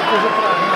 Lucas, o.